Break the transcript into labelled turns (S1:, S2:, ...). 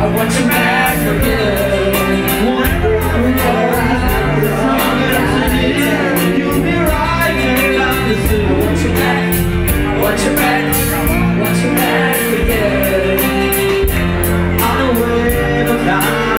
S1: I want you back again.